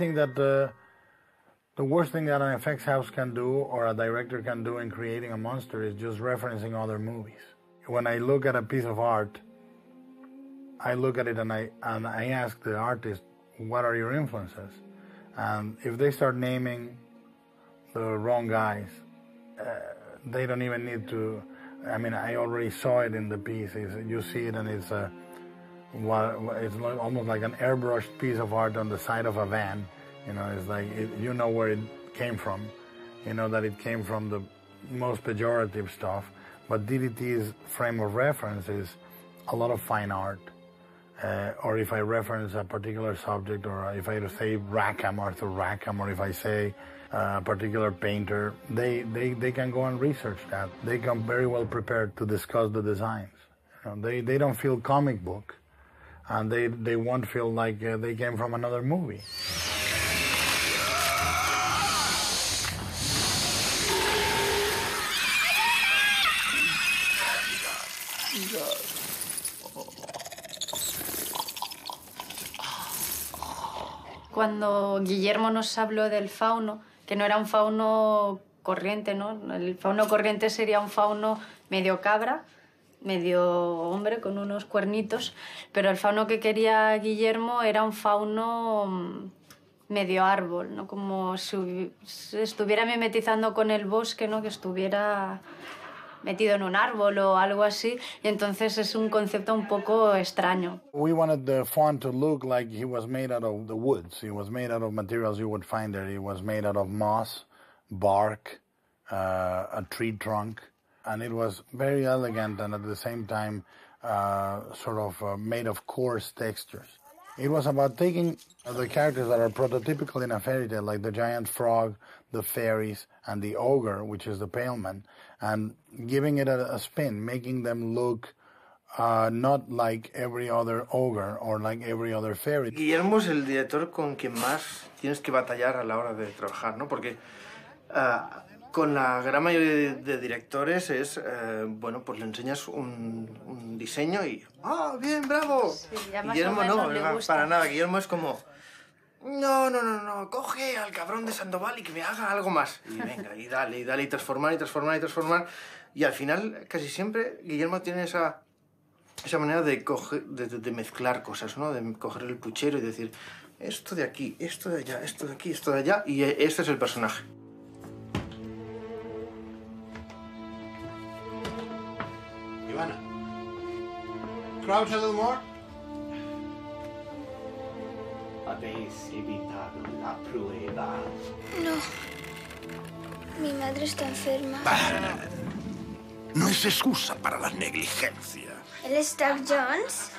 Think that the the worst thing that an effects house can do or a director can do in creating a monster is just referencing other movies. When I look at a piece of art, I look at it and I and I ask the artist, "What are your influences?" And if they start naming the wrong guys, uh, they don't even need to. I mean, I already saw it in the piece. It's, you see it, and it's a it's almost like an airbrushed piece of art on the side of a van. You know, it's like it, you know where it came from. You know that it came from the most pejorative stuff. But DDT's frame of reference is a lot of fine art. Uh, or if I reference a particular subject, or if I say Rackham, Arthur Rackham, or if I say uh, a particular painter, they, they, they can go and research that. They come very well prepared to discuss the designs. You know, they, they don't feel comic book, and they, they won't feel like uh, they came from another movie. Cuando Guillermo nos habló del fauno, que no era un fauno corriente, ¿no? El fauno corriente sería un fauno medio cabra, medio hombre con unos cuernitos, pero el fauno que quería Guillermo era un fauno mm, medio árbol, ¿no? Como si estuviera mimetizando con el bosque, ¿no? Que estuviera metido en un árbol o algo así, y entonces es un concepto un poco extraño. We wanted the faun to look like he was made out of the woods. He was made out of materials you would find there. He was made out of moss, bark, uh, a tree trunk, and it was very elegant and at the same time uh, sort of uh, made of coarse textures. It was about taking the characters that are prototypical in a fairy tale, like the giant frog, the fairies, and the ogre, which is the pale man, and giving it a, a spin, making them look uh, not like every other ogre or like every other fairy. Guillermo es el director con quien más tienes que batallar a la hora de trabajar, ¿no? Porque uh, con la gran mayoría de, de directores es, uh, bueno, pues le enseñas un, un diseño y ¡ah, bien, bravo! Sí, Guillermo no, para nada. Guillermo es como, no, no, no, no, coge al cabrón de Sandoval y que me haga algo más. Y venga, y dale, y dale, y transformar, y transformar, y transformar. Y al final, casi siempre, Guillermo tiene esa, esa manera de, coger, de, de- de mezclar cosas, ¿no? De coger el puchero y decir, esto de aquí, esto de allá, esto de aquí, esto de allá, y eh, este es el personaje. Ivana. Crouch a little more. Habéis evitado la prueba. No. Mi madre está enferma. No es excusa para la negligencia. Él es Doug Jones,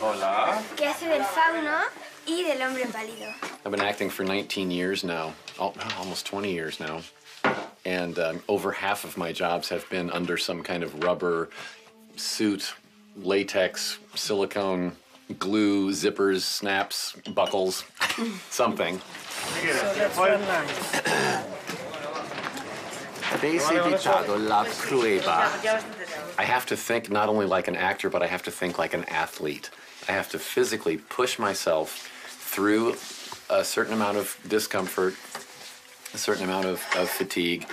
Hola. que hace del fauno y del hombre pálido. I've been acting for 19 years now, al- almost 20 years now. And um, over half of my jobs have been under some kind of rubber suit, latex, silicone, glue, zippers, snaps, buckles, something. Habéis evitado la prueba. I have to think not only like an actor, but I have to think like an athlete. I have to physically push myself through a certain amount of discomfort, a certain amount of, of fatigue,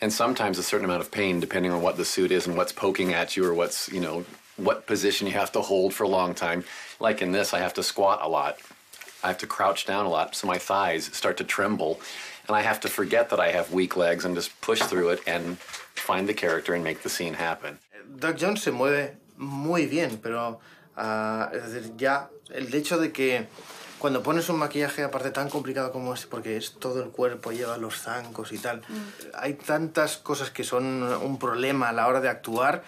and sometimes a certain amount of pain, depending on what the suit is and what's poking at you or what's, you know, what position you have to hold for a long time. Like in this, I have to squat a lot. I have to crouch down a lot, so my thighs start to tremble. And I have to forget that I have weak legs and just push through it and find the character and make the scene happen. Doug Jones se mueve muy bien, pero ah, es decir, ya el hecho de que cuando pones un maquillaje aparte tan complicado como este, porque es todo el cuerpo, lleva los zancos y tal, hay tantas cosas que son un problema a la hora de actuar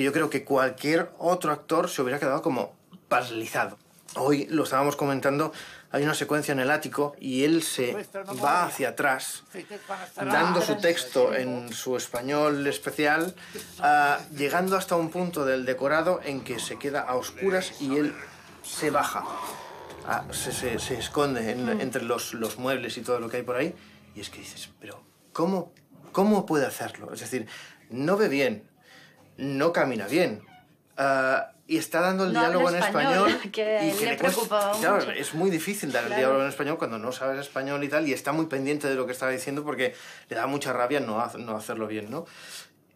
que yo creo que cualquier otro actor se hubiera quedado como paralizado. Hoy lo estábamos comentando, hay una secuencia en el ático y él se va hacia atrás dando su texto en su español especial, ah, llegando hasta un punto del decorado en que se queda a oscuras y él se baja, Ah, se, se- se esconde en- entre los, los muebles y todo lo que hay por ahí. Y es que dices, pero ¿cómo, ¿cómo puede hacerlo? Es decir, no ve bien, no camina bien, ah, y está dando el No diálogo en español. español, que y que le claro, es muy difícil dar el diálogo en español cuando no sabes español y tal, y está muy pendiente de lo que estaba diciendo porque le da mucha rabia no, ha- no hacerlo bien, ¿no?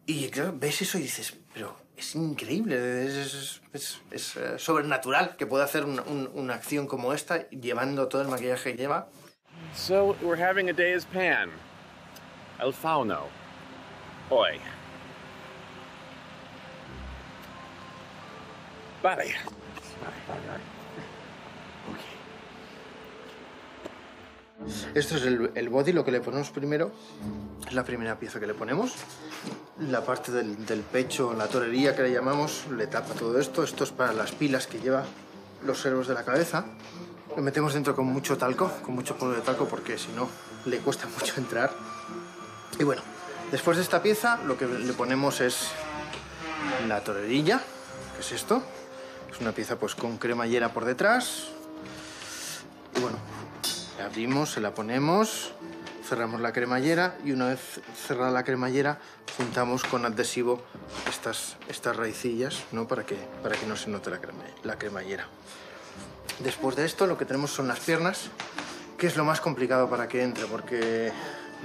Y claro, ves eso y dices, pero es increíble, es, es- es- es, eh, sobrenatural que pueda hacer una, un- una acción como esta llevando todo el maquillaje que lleva. So we're having a day as Pan. El Fauno. Hoy. Vale. Esto es el, body, lo que le ponemos primero. Es la primera pieza que le ponemos. La parte del, pecho, la torería que le llamamos, le tapa todo esto. Esto es para las pilas que lleva los servos de la cabeza. Lo metemos dentro con mucho talco, con mucho polvo de talco, porque si no le cuesta mucho entrar. Y bueno, después de esta pieza, lo que le ponemos es la torerilla, que es esto. Es una pieza pues con cremallera por detrás. Y bueno, la abrimos, se la ponemos, cerramos la cremallera y una vez cerrada la cremallera juntamos con adhesivo estas, estas raicillas ¿no? para, que, para que no se note la, la cremallera. Después de esto lo que tenemos son las piernas, que es lo más complicado para que entre, porque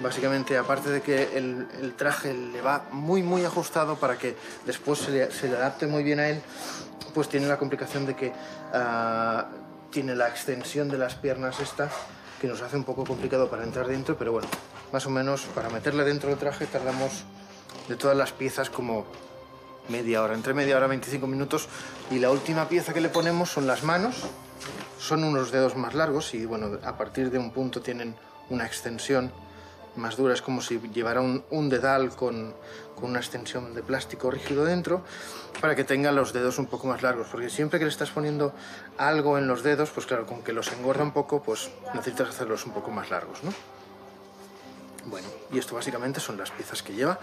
básicamente aparte de que el, traje le va muy muy ajustado para que después se le, adapte muy bien a él, pues tiene la complicación de que ah, tiene la extensión de las piernas esta, que nos hace un poco complicado para entrar dentro, pero bueno, más o menos para meterle dentro del traje tardamos de todas las piezas como media hora, entre media hora y 25 minutos. Y la última pieza que le ponemos son las manos. Son unos dedos más largos y bueno, a partir de un punto tienen una extensión más dura. Es como si llevara un, dedal con, con una extensión de plástico rígido dentro para que tenga los dedos un poco más largos. Porque siempre que le estás poniendo algo en los dedos, pues claro, con que los engorda un poco, pues necesitas hacerlos un poco más largos, ¿no? Bueno, y esto básicamente son las piezas que lleva,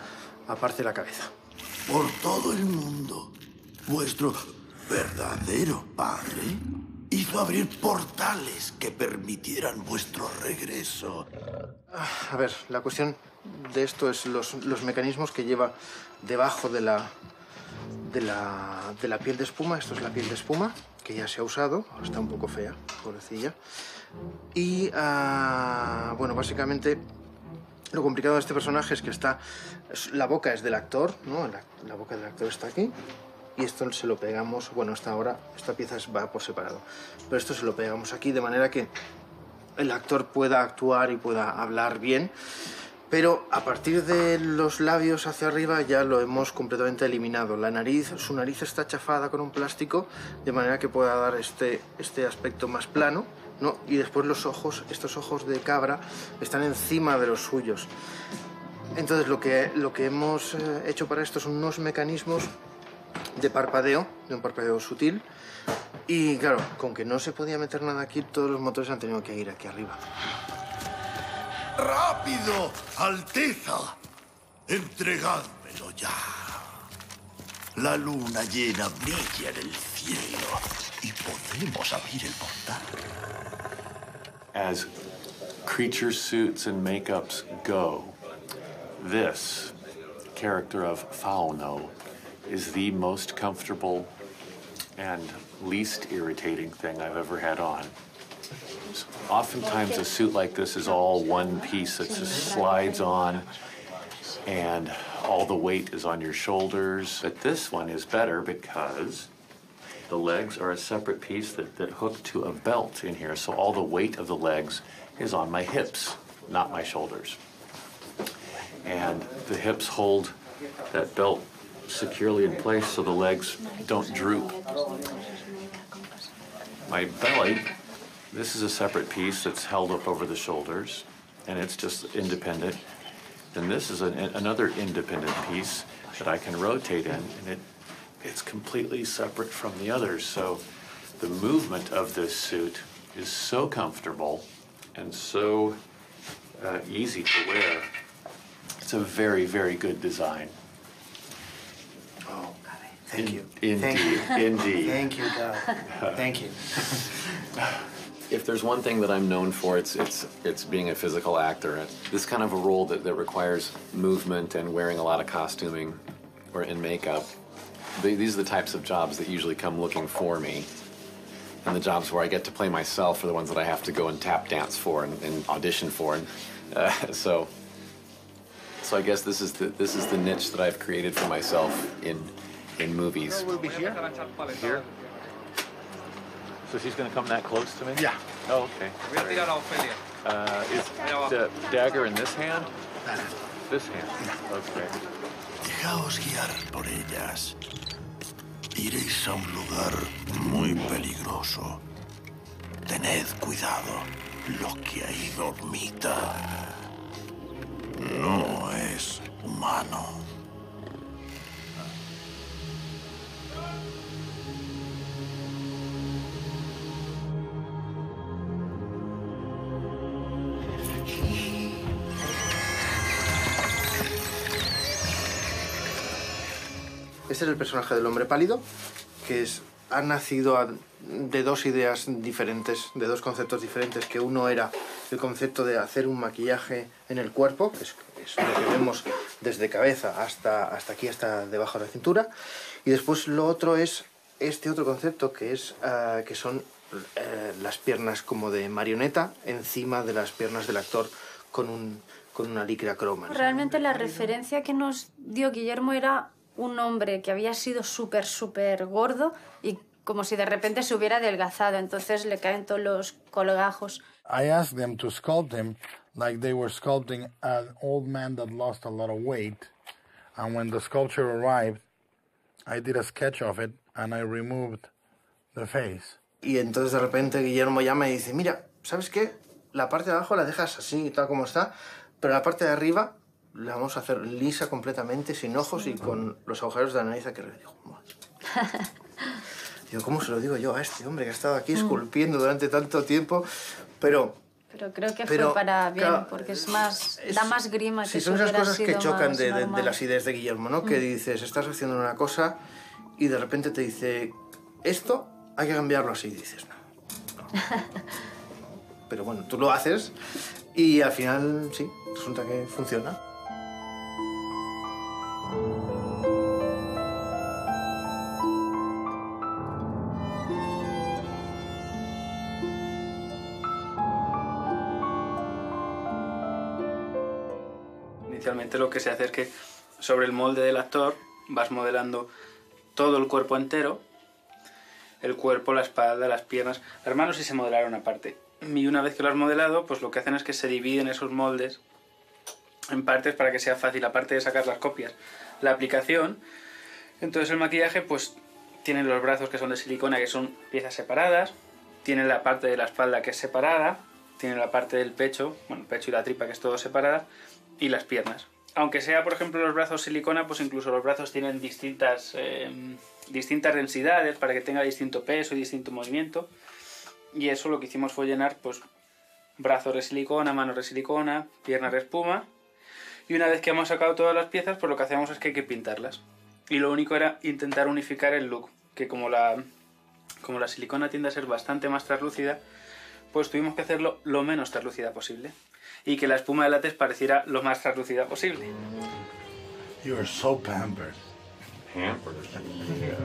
aparte la cabeza. Por todo el mundo, vuestro verdadero padre hizo abrir portales que permitieran vuestro regreso. A ver, la cuestión de esto es los, los mecanismos que lleva debajo de la, de, la, de la piel de espuma. Esto es la piel de espuma, que ya se ha usado. Está un poco fea, pobrecilla. Y, ah, bueno, básicamente lo complicado de este personaje es que está... es- La boca es del actor, ¿no? La, la boca del actor está aquí. Y esto se lo pegamos... Bueno, esta ahora, esta pieza va por separado. Pero esto se lo pegamos aquí de manera que el actor pueda actuar y pueda hablar bien. Pero a partir de los labios hacia arriba ya lo hemos completamente eliminado. La nariz, su nariz está chafada con un plástico de manera que pueda dar este, este aspecto más plano. ¿no? Y después los ojos, estos ojos de cabra, están encima de los suyos. Entonces lo que, lo que hemos eh, hecho para esto son unos mecanismos de parpadeo, de un parpadeo sutil. Y claro, con que no se podía meter nada aquí, todos los motores han tenido que ir aquí arriba. ¡Rápido, Alteza! Entregádmelo ya. La luna llena brilla en el cielo y podemos abrir el portal. As creature suits and makeups go, this character of Fauno is the most comfortable and least irritating thing I've ever had on. Oftentimes, a suit like this is all one piece that just slides on, and all the weight is on your shoulders. But this one is better because the legs are a separate piece that, that hook to a belt in here, so all the weight of the legs is on my hips, not my shoulders. And the hips hold that belt securely in place so the legs don't droop. My belly, this is a separate piece that's held up over the shoulders, and it's just independent. Then this is an, another independent piece that I can rotate in, and it it's completely separate from the others. So the movement of this suit is so comfortable and so uh, easy to wear. It's a very, very good design. Thank you. Indeed, Thank you. indeed. Thank you, Dad. Thank you. If there's one thing that I'm known for, it's it's it's being a physical actor. This kind of a role that, that requires movement and wearing a lot of costuming or in makeup. the, these are the types of jobs that usually come looking for me. And the jobs where I get to play myself are the ones that I have to go and tap dance for and, and audition for. And uh, so, so I guess this is the this is the niche that I've created for myself in in movies. We'll be here. Here? So she's going to come that close to me? Yeah. Oh, okay. Uh, is the dagger in this hand? This hand? Okay. Dejaos guiar por ellas. Iréis a un lugar muy peligroso. Tened cuidado. Lo que ahí dormita no es humano. Este es el personaje del hombre pálido, que es, ha nacido a- de dos ideas diferentes, de dos conceptos diferentes, que uno era el concepto de hacer un maquillaje en el cuerpo, que es, es lo que vemos desde cabeza hasta, hasta aquí, hasta debajo de la cintura, y después lo otro es este otro concepto, que, es, ah, que son eh, las piernas como de marioneta encima de las piernas del actor con, un, con una licra croma. Realmente la referencia que nos dio Guillermo era un hombre que había sido súper, súper gordo y como si de repente se hubiera adelgazado, entonces le caen todos los colgajos. I asked them to sculpt him like they were sculpting an old man that lost a lot of weight. And when the sculpture arrived, I did a sketch of it and I removed the face. Y entonces de repente Guillermo llama y dice, mira, ¿sabes qué? La parte de abajo la dejas así, tal como está, pero la parte de arriba la vamos a hacer lisa completamente, sin ojos y con los agujeros de la nariz aquí arriba. Digo. Digo, ¿cómo se lo digo yo a este hombre que ha estado aquí esculpiendo durante tanto tiempo? Pero Pero creo que Pero, fue para bien, claro, porque es más, es- da más grima que Sí, si son esas cosas que chocan de, de- de las ideas de Guillermo, ¿no? Que dices, estás haciendo una cosa y de repente te dice, esto hay que cambiarlo así. Y dices, no. no". Pero bueno, tú lo haces y al final, sí, resulta que funciona. Lo que se hace es que sobre el molde del actor vas modelando todo el cuerpo entero, el cuerpo, la espalda, las piernas, las manos sí se modelaron aparte. Y una vez que lo has modelado, pues lo que hacen es que se dividen esos moldes en partes para que sea fácil, aparte de sacar las copias. La aplicación, entonces el maquillaje pues tiene los brazos que son de silicona, que son piezas separadas, tiene la parte de la espalda que es separada, tiene la parte del pecho, bueno, el pecho y la tripa que es todo separada, y las piernas. Aunque sea, por ejemplo, los brazos silicona, pues incluso los brazos tienen distintas, eh, distintas densidades para que tenga distinto peso y distinto movimiento. Y eso lo que hicimos fue llenar, pues, brazos de silicona, manos de silicona, piernas de espuma. Y una vez que hemos sacado todas las piezas, pues lo que hacemos es que hay que pintarlas. Y lo único era intentar unificar el look, que como la, como la silicona tiende a ser bastante más translúcida, pues tuvimos que hacerlo lo menos translúcida posible. Y que la espuma de látex pareciera lo más translúcida posible. You are so pampered. Pampered. Yes,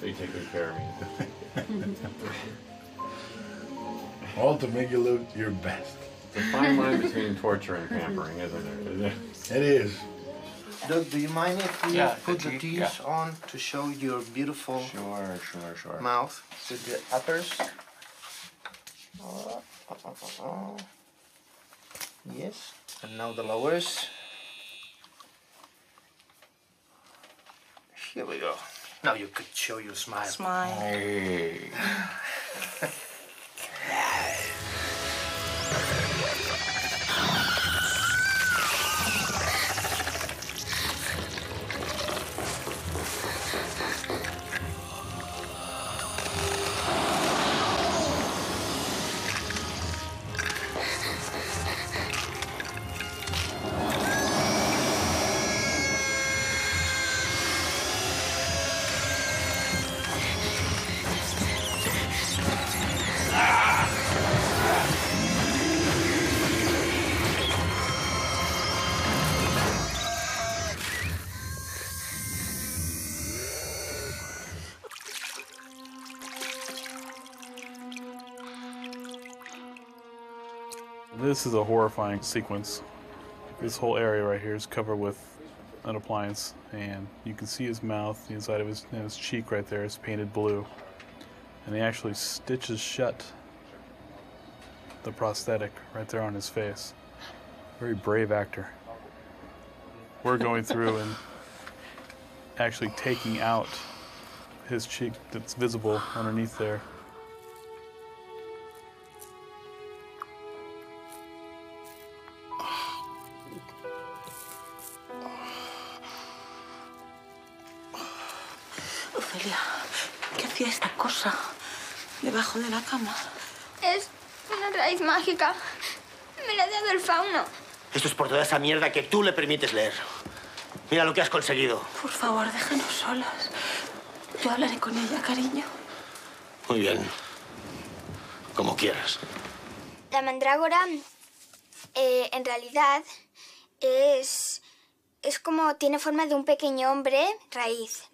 they take good care of me. All to make you look your best. It's a fine line between torture and pampering, isn't it? It is. Do, do you mind if we Yeah, put the the teeth, teeth on to show your beautiful Sure, sure, sure. mouth? So the uppers. Oh, oh, oh. Yes. And now the lowers. Here we go. Now you could show your smile. Smile. Hey. This is a horrifying sequence. This whole area right here is covered with an appliance, and you can see his mouth, the inside of his, his cheek right there is painted blue. And he actually stitches shut the prosthetic right there on his face. Very brave actor. We're going through and actually taking out his cheek that's visible underneath there. La cama? Es una raíz mágica. Me la ha dado el fauno. Esto es por toda esa mierda que tú le permites leer. Mira lo que has conseguido. Por favor, déjanos solas. Yo hablaré con ella, cariño. Muy bien. Como quieras. La mandrágora, eh, en realidad, es, es como tiene forma de un pequeño hombre raíz.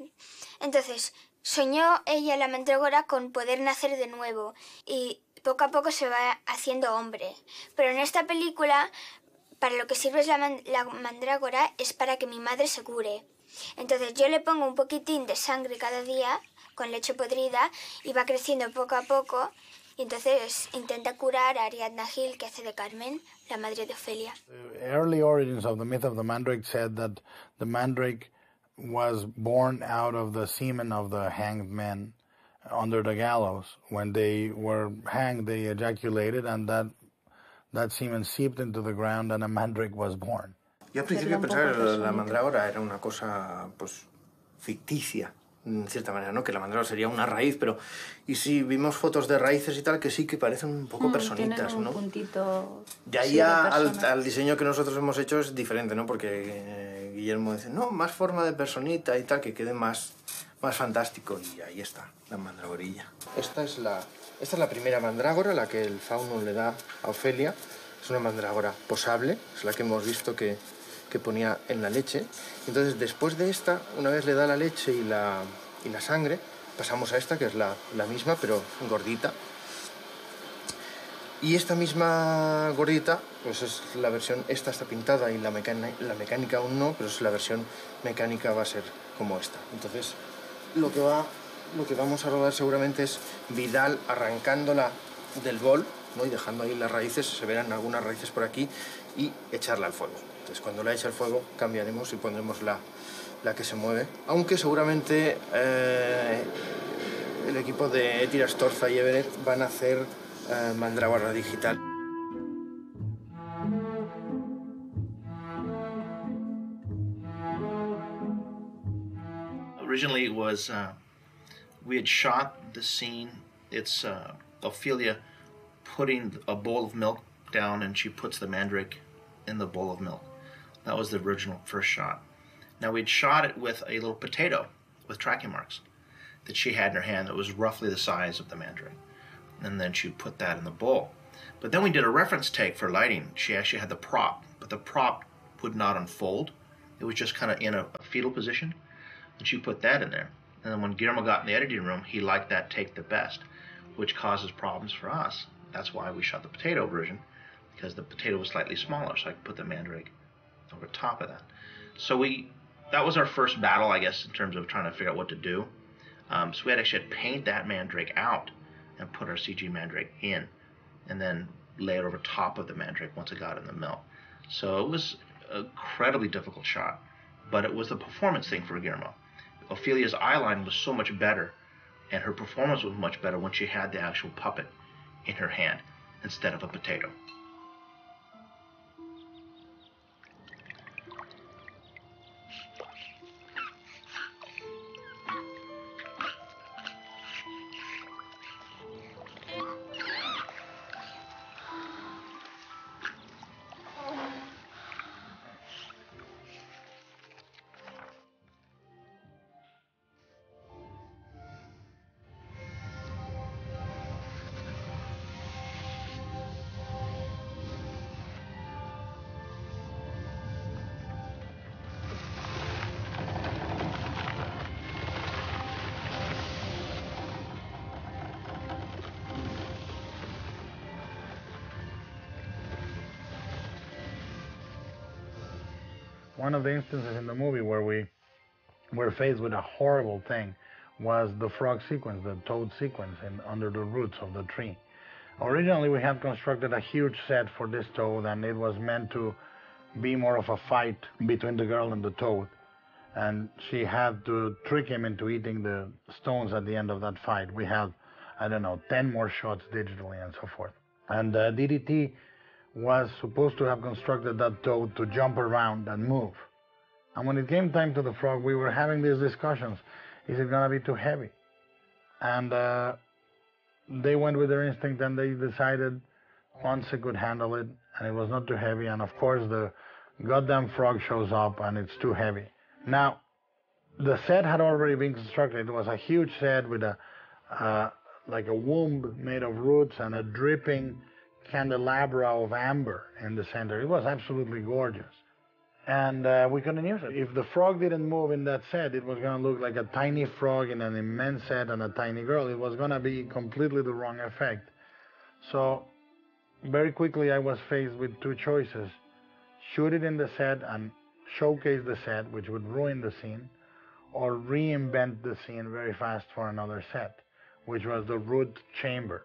Entonces, soñó ella, la mandrágora, con poder nacer de nuevo y poco a poco se va haciendo hombre. Pero en esta película, para lo que sirve la, la mandrágora es para que mi madre se cure. Entonces yo le pongo un poquitín de sangre cada día con leche podrida y va creciendo poco a poco y entonces intenta curar a Ariadna Gil que hace de Carmen, la madre de Ofelia. early origins of the myth of the mandrake said that the mandrake was born out of the semen of the hanged men under the gallows. When they were hanged, they ejaculated, and that that semen seeped into the ground, and a mandrake was born. Yo al principio pensaba que la mandrágora era una cosa, pues, ficticia, en cierta manera, ¿no? Que la mandrágora sería una raíz, pero... Y sí, vimos fotos de raíces y tal que sí que parecen un poco Mm, personitas, tienen un ¿no? puntito. De ahí sí, de a- al, al diseño que nosotros hemos hecho es diferente, ¿no? Porque eh, Guillermo dice, no, más forma de personita y tal, que quede más, más fantástico. Y ahí está, la mandragorilla. Esta es la, esta es la primera mandrágora, la que el fauno le da a Ofelia. Es una mandrágora posable, es la que hemos visto que, que ponía en la leche. Entonces, después de esta, una vez le da la leche y la, y la sangre, pasamos a esta, que es la, la misma, pero gordita. Y esta misma gordita, pues es la versión, esta está pintada y la, mecánica, aún no, pero es la versión mecánica va a ser como esta. Entonces, lo que, va, lo que vamos a rodar seguramente es Vidal arrancándola del bol ¿no? y dejando ahí las raíces, se verán algunas raíces por aquí, y echarla al fuego. Entonces, cuando la eche al fuego, cambiaremos y pondremos la, la que se mueve. Aunque seguramente eh, el equipo de Tiras Torza y Everett van a hacer eh, mandrágora digital. originally it was uh, we had shot the scene. It's uh, Ofelia putting a bowl of milk down, and she puts the mandrake in the bowl of milk. That was the original first shot. Now we'd shot it with a little potato with tracking marks that she had in her hand that was roughly the size of the mandrake, and then she put that in the bowl. But then we did a reference take for lighting. She actually had the prop, but the prop would not unfold. It was just kind of in a, a fetal position and she put that in there. And then when Guillermo got in the editing room, he liked that take the best, which causes problems for us. That's why we shot the potato version, because the potato was slightly smaller, so I could put the mandrake over top of that. So we, that was our first battle, I guess, in terms of trying to figure out what to do. Um, so we had actually had paint that mandrake out and put our CG mandrake in, and then lay it over top of the mandrake once it got in the mill. So it was an incredibly difficult shot, but it was the performance thing for Guillermo. Ofelia's eyeline was so much better, and her performance was much better when she had the actual puppet in her hand instead of a potato. One of the instances in the movie where we were faced with a horrible thing was the frog sequence, the toad sequence in, under the roots of the tree. Originally, we had constructed a huge set for this toad, and it was meant to be more of a fight between the girl and the toad. And she had to trick him into eating the stones at the end of that fight. We had, I don't know, 10 more shots digitally and so forth. And uh, DDT was supposed to have constructed that toad to jump around and move. And when it came time to the frog, we were having these discussions. Is it going to be too heavy? And uh, they went with their instinct and they decided once it could handle it and it was not too heavy. And of course, the goddamn frog shows up and it's too heavy. Now, the set had already been constructed. It was a huge set with a uh, like a womb made of roots and a dripping candelabra of amber in the center. It was absolutely gorgeous. And uh, we couldn't use it. If the frog didn't move in that set, it was going to look like a tiny frog in an immense set and a tiny girl. It was going to be completely the wrong effect. So, very quickly, I was faced with two choices shoot it in the set and showcase the set, which would ruin the scene, or reinvent the scene very fast for another set, which was the root chamber,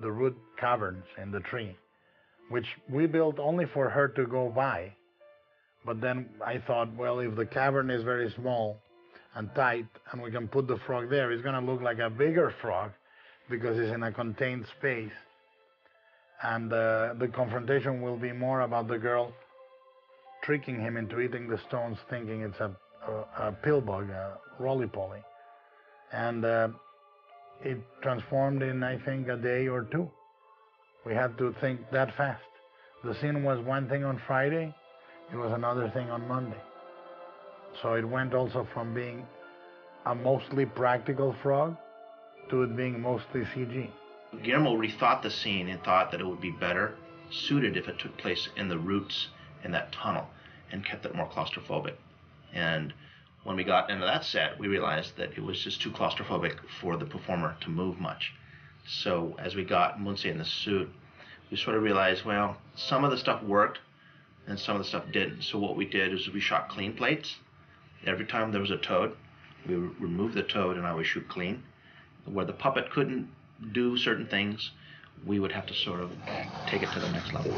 the root caverns in the tree, which we built only for her to go by. But then I thought, well, if the cavern is very small and tight and we can put the frog there, it's going to look like a bigger frog because it's in a contained space. And uh, the confrontation will be more about the girl tricking him into eating the stones, thinking it's a, a, a pill bug, a roly poly. And uh, it transformed in, I think, a day or two. We had to think that fast. The scene was one thing on Friday, it was another thing on Monday. So it went also from being a mostly practical frog to it being mostly CG. Guillermo rethought the scene and thought that it would be better suited if it took place in the roots in that tunnel and kept it more claustrophobic. And when we got into that set, we realized that it was just too claustrophobic for the performer to move much. So as we got Montse in the suit, we sort of realized, well, some of the stuff worked and some of the stuff didn't. So what we did is we shot clean plates. Every time there was a toad, we removed the toad and I would shoot clean. Where the puppet couldn't do certain things, we would have to sort of take it to the next level.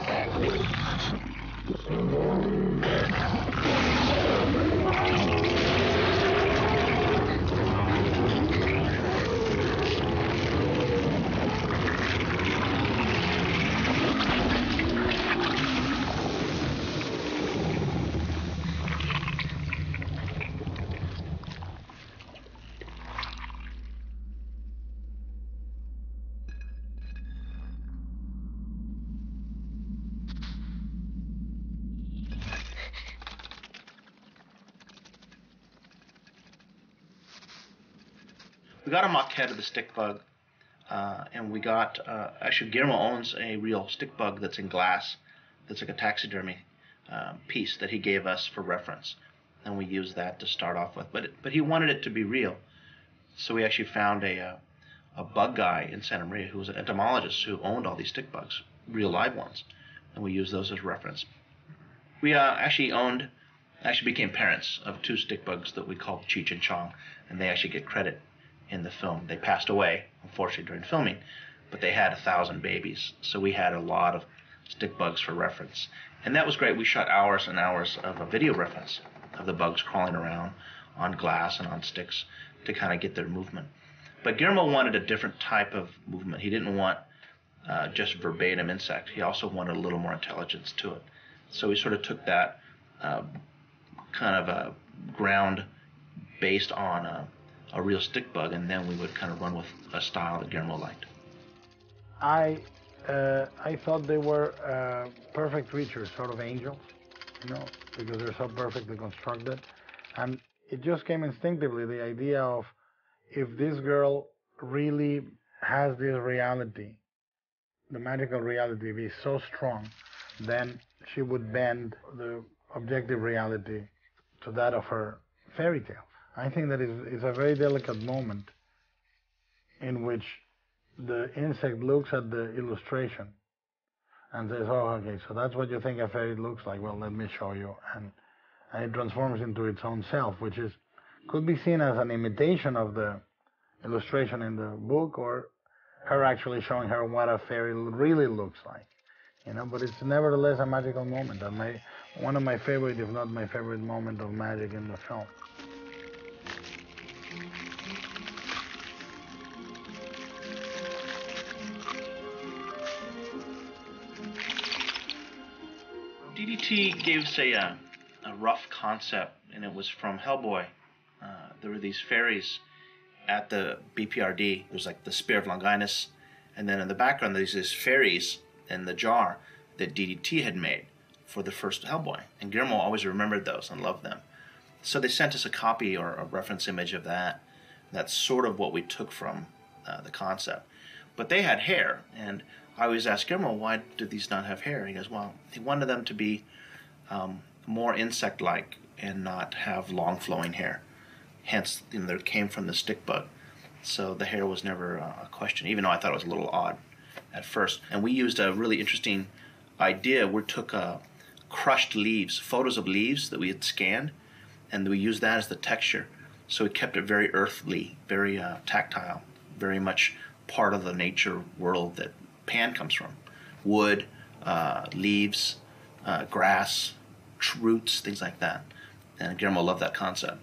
We got a maquette of the stick bug, uh, and we got uh, actually Guillermo owns a real stick bug that's in glass, that's like a taxidermy uh, piece that he gave us for reference, and we used that to start off with. But but he wanted it to be real, so we actually found a uh, a bug guy in Santa Maria who was an entomologist who owned all these stick bugs, real live ones, and we used those as reference. We uh, actually owned, actually became parents of two stick bugs that we called Cheech and Chong, and they actually get credit in the film. They passed away, unfortunately, during filming, but they had a thousand babies. So we had a lot of stick bugs for reference. And that was great. We shot hours and hours of a video reference of the bugs crawling around on glass and on sticks to kind of get their movement. But Guillermo wanted a different type of movement. He didn't want uh, just verbatim insect. He also wanted a little more intelligence to it. So we sort of took that uh, kind of a ground based on uh, a real stick bug, and then we would kind of run with a style that Guillermo liked. I uh, I thought they were uh, perfect creatures, sort of angels, you know, because they're so perfectly constructed, and it just came instinctively the idea of if this girl really has this reality, the magical reality be so strong, then she would bend the objective reality to that of her fairy tale. I think that is a very delicate moment in which the insect looks at the illustration and says, "Oh, okay, so that's what you think a fairy looks like. Well, let me show you." And and it transforms into its own self, which is could be seen as an imitation of the illustration in the book or her actually showing her what a fairy really looks like. You know, but it's nevertheless a magical moment. And my one of my favorite, if not my favorite moment of magic in the film. DDT gave us a, uh, a rough concept, and it was from Hellboy. Uh, there were these fairies at the BPRD. There's like the Spear of Longinus, and then in the background there's these fairies in the jar that DDT had made for the first Hellboy. And Guillermo always remembered those and loved them. So they sent us a copy or a reference image of that. That's sort of what we took from uh, the concept. But they had hair, and I always asked well, why did these not have hair? He goes, well, he wanted them to be um, more insect-like and not have long flowing hair. Hence, you know, they came from the stick bug. So the hair was never uh, a question, even though I thought it was a little odd at first. And we used a really interesting idea. We took uh, crushed leaves, photos of leaves that we had scanned, and we used that as the texture. So it kept it very earthly, very uh, tactile, very much part of the nature world that Pan comes from. Wood, uh, leaves, uh, grass, roots, things like that. And Guillermo loved that concept.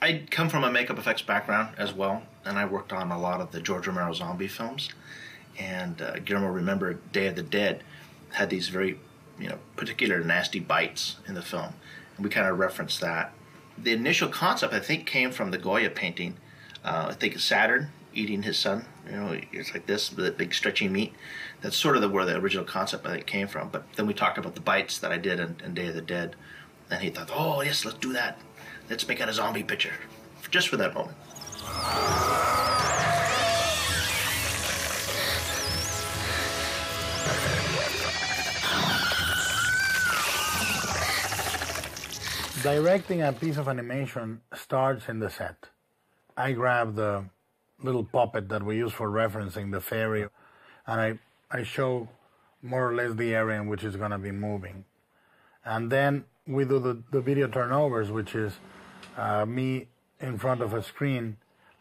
I come from a makeup effects background as well, and I worked on a lot of the George Romero zombie films. And uh, Guillermo remembered Day of the Dead had these very, you know, particular nasty bites in the film, and we kind of referenced that. The initial concept, I think, came from the Goya painting. Uh, I think Saturn eating his son. You know, it's like this, the big stretchy meat. That's sort of the, where the original concept I think came from. But then we talked about the bites that I did in, in Day of the Dead, and he thought, oh yes, let's do that. Let's make out a zombie picture, just for that moment. Directing a piece of animation starts in the set. I grab the little puppet that we use for referencing the fairy and I, I show more or less the area in which it's going to be moving. And then we do the, the video turnovers, which is uh, me in front of a screen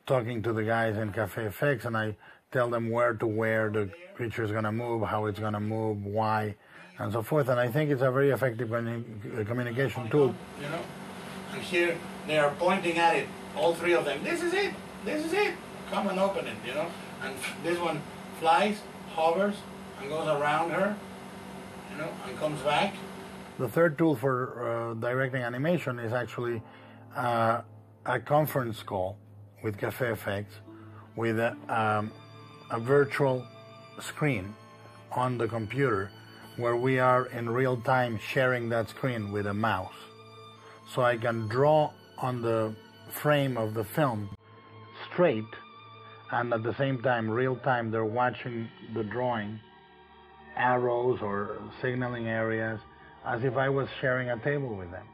talking to the guys in Cafe FX, and I tell them where to where the creature is going to move, how it's going to move, why, and so forth. And I think it's a very effective communication tool. You know, and here they are pointing at it, all three of them. This is it. This is it. Come and open it. You know, and this one flies, hovers, and goes around her. You know, and comes back. The third tool for uh, directing animation is actually uh, a conference call with Cafe FX with a, um, a virtual screen on the computer where we are in real time sharing that screen with a mouse. So I can draw on the frame of the film straight and at the same time, real time, they're watching the drawing, arrows or signaling areas, as if I was sharing a table with them.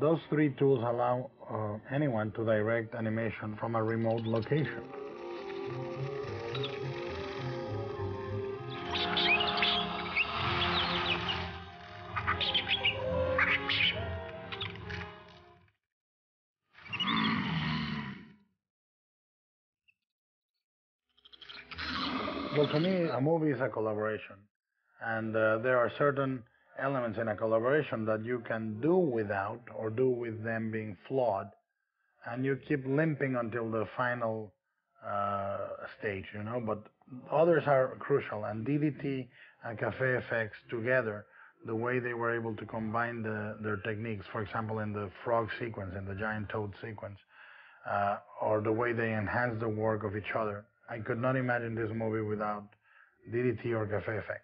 Those three tools allow uh, anyone to direct animation from a remote location. A movie is a collaboration, and uh, there are certain elements in a collaboration that you can do without or do with them being flawed, and you keep limping until the final uh, stage, you know. But others are crucial, and DDT and Cafe FX together, the way they were able to combine the, their techniques, for example, in the frog sequence, in the giant toad sequence, uh, or the way they enhance the work of each other. I could not imagine this movie without DDT or Cafe FX.